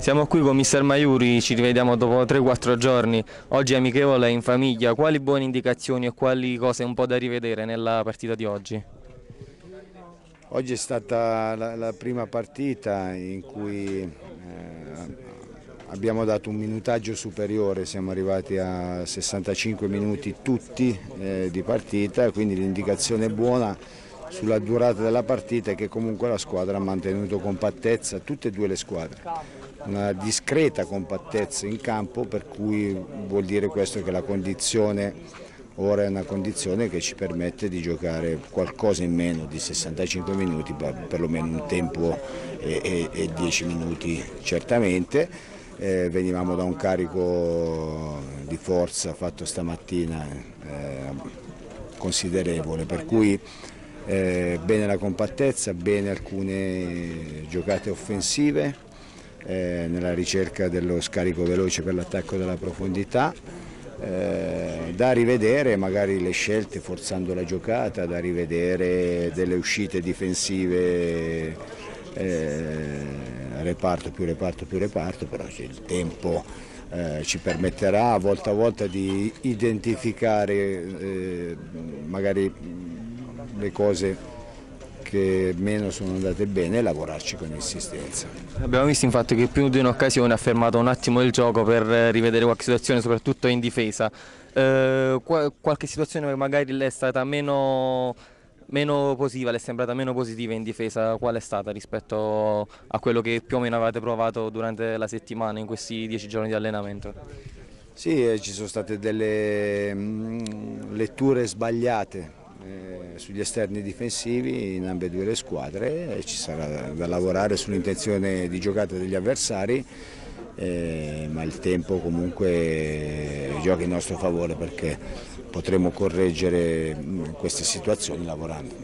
Siamo qui con mister Maiuri, ci rivediamo dopo 3-4 giorni, oggi amichevole in famiglia, quali buone indicazioni e quali cose un po' da rivedere nella partita di oggi? Oggi è stata la, la prima partita in cui eh, abbiamo dato un minutaggio superiore, siamo arrivati a 65 minuti tutti eh, di partita, quindi l'indicazione buona sulla durata della partita è che comunque la squadra ha mantenuto compattezza, tutte e due le squadre una discreta compattezza in campo per cui vuol dire questo che la condizione ora è una condizione che ci permette di giocare qualcosa in meno di 65 minuti, perlomeno un tempo e, e, e 10 minuti certamente. Eh, venivamo da un carico di forza fatto stamattina eh, considerevole, per cui eh, bene la compattezza, bene alcune giocate offensive, eh, nella ricerca dello scarico veloce per l'attacco della profondità, eh, da rivedere magari le scelte forzando la giocata, da rivedere delle uscite difensive eh, reparto più reparto più reparto, però il tempo eh, ci permetterà volta a volta di identificare eh, magari le cose che meno sono andate bene e lavorarci con insistenza. Abbiamo visto infatti che più di un'occasione ha fermato un attimo il gioco per rivedere qualche situazione soprattutto in difesa. Eh, qualche situazione magari è stata meno, meno positiva, le è sembrata meno positiva in difesa, qual è stata rispetto a quello che più o meno avete provato durante la settimana in questi dieci giorni di allenamento? Sì, eh, ci sono state delle mm, letture sbagliate eh, sugli esterni difensivi in ambedue le squadre e ci sarà da lavorare sull'intenzione di giocata degli avversari eh, ma il tempo comunque gioca in nostro favore perché potremo correggere queste situazioni lavorando.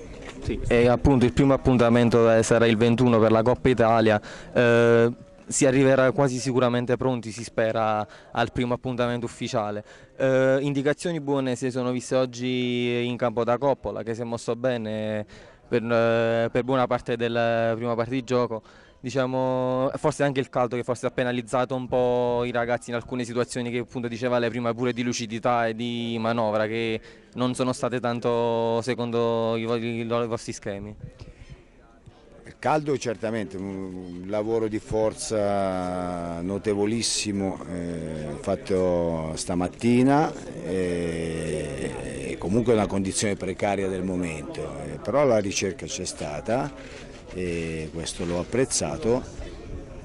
Sì, e appunto il primo appuntamento eh, sarà il 21 per la Coppa Italia. Eh, si arriverà quasi sicuramente pronti, si spera, al primo appuntamento ufficiale. Eh, indicazioni buone si sono viste oggi in campo da Coppola, che si è mosso bene per, eh, per buona parte della prima parte di gioco. Diciamo, forse anche il caldo che forse ha penalizzato un po' i ragazzi in alcune situazioni che appunto diceva lei prima pure di lucidità e di manovra che non sono state tanto secondo i, i, i vostri schemi. Caldo certamente, un lavoro di forza notevolissimo eh, fatto stamattina e, e, comunque una condizione precaria del momento, eh, però la ricerca c'è stata e questo l'ho apprezzato.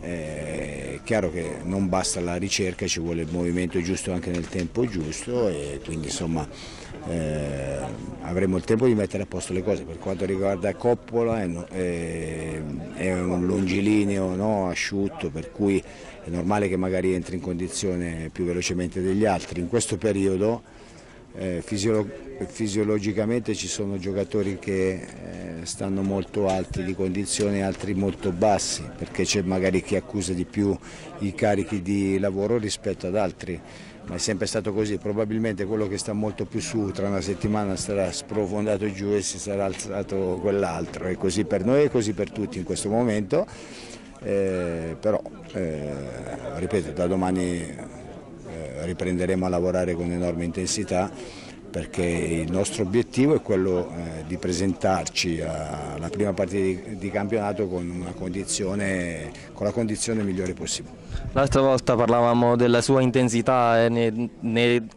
Eh, è chiaro che non basta la ricerca, ci vuole il movimento giusto anche nel tempo giusto e quindi insomma eh, avremo il tempo di mettere a posto le cose. Per quanto riguarda Coppola è, è, è un longilineo no, asciutto per cui è normale che magari entri in condizione più velocemente degli altri. In questo periodo eh, fisiolo fisiologicamente ci sono giocatori che eh, stanno molto alti di condizione e altri molto bassi perché c'è magari chi accusa di più i carichi di lavoro rispetto ad altri ma è sempre stato così, probabilmente quello che sta molto più su tra una settimana sarà sprofondato giù e si sarà alzato quell'altro, è così per noi e così per tutti in questo momento, eh, però eh, ripeto da domani eh, riprenderemo a lavorare con enorme intensità perché il nostro obiettivo è quello eh, di presentarci alla prima partita di, di campionato con, con, la condizione migliore possibile. L'altra volta parlavamo della sua intensità eh,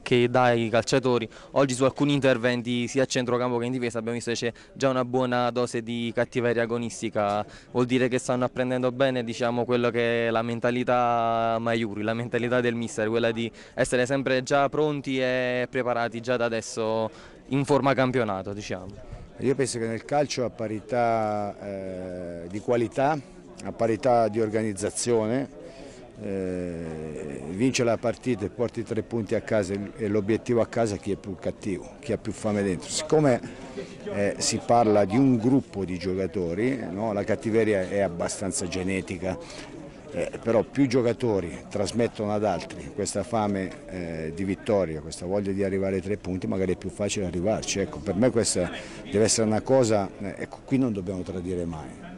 che dà ai calciatori, oggi su alcuni interventi sia a centrocampo che in difesa abbiamo visto che c'è già una buona dose di cattiveria agonistica, vuol dire che stanno apprendendo bene diciamo, quello che è la mentalità Maiuri, la mentalità del mister, quella di essere sempre già pronti e preparati già da adesso adesso in forma campionato diciamo. Io penso che nel calcio a parità eh, di qualità, a parità di organizzazione, eh, vince la partita e porti tre punti a casa e l'obiettivo a casa chi è più cattivo, chi ha più fame dentro. Siccome eh, si parla di un gruppo di giocatori, no, la cattiveria è abbastanza genetica eh, però più giocatori trasmettono ad altri questa fame eh, di vittoria, questa voglia di arrivare ai tre punti, magari è più facile arrivarci. Ecco, per me questa deve essere una cosa, eh, ecco, qui non dobbiamo tradire mai.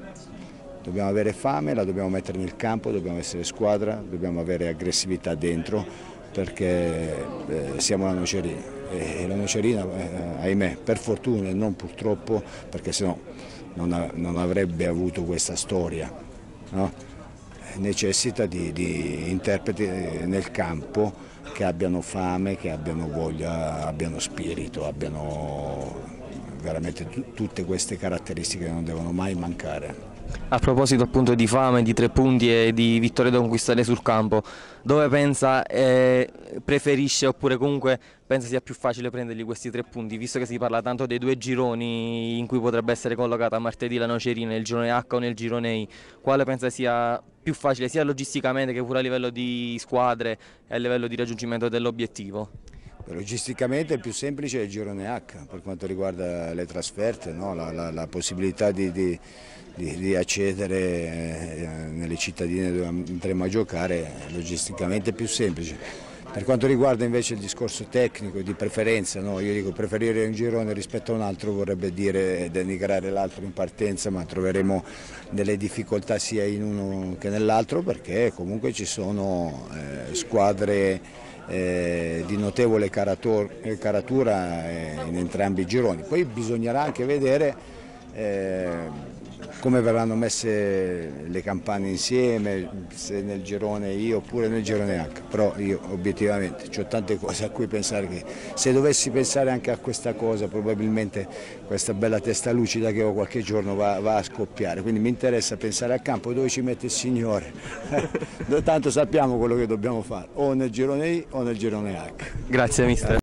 Dobbiamo avere fame, la dobbiamo mettere nel campo, dobbiamo essere squadra, dobbiamo avere aggressività dentro perché eh, siamo la Nocerina e la Nocerina, eh, ahimè, per fortuna e non purtroppo, perché sennò non, non avrebbe avuto questa storia. No? Necessita di, di, interpreti nel campo che abbiano fame, che abbiano voglia, abbiano spirito, abbiano veramente tutte queste caratteristiche che non devono mai mancare. A proposito appunto di fame, di tre punti e di vittorie da conquistare sul campo, dove pensa eh, preferisce oppure comunque pensa sia più facile prendergli questi tre punti, visto che si parla tanto dei due gironi in cui potrebbe essere collocata martedì la Nocerina, nel girone H o nel girone I, quale pensa sia più facile sia logisticamente che pure a livello di squadre e a livello di raggiungimento dell'obiettivo? Logisticamente il più semplice è il girone H per quanto riguarda le trasferte, no? la, la, la, possibilità di, di, di, di accedere eh, nelle cittadine dove andremo a giocare è logisticamente più semplice. Per quanto riguarda invece il discorso tecnico di preferenza, no? io dico preferire un girone rispetto a un altro vorrebbe dire denigrare l'altro in partenza, ma troveremo delle difficoltà sia in uno che nell'altro perché comunque ci sono eh, squadre eh, di notevole caratura eh, in entrambi i gironi. Poi bisognerà anche vedere eh, come verranno messe le campane insieme, se nel girone I oppure nel girone H, però io obiettivamente ho tante cose a cui pensare che se dovessi pensare anche a questa cosa probabilmente questa bella testa lucida che ho qualche giorno va, va a scoppiare, quindi mi interessa pensare al campo dove ci mette il Signore, tanto sappiamo quello che dobbiamo fare, o nel girone I o nel girone H. Grazie mister.